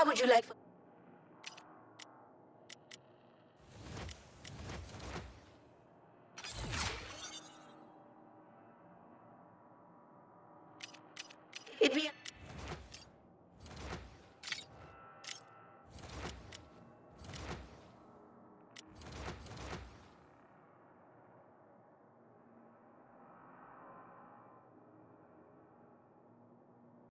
How would you like for... It'd be...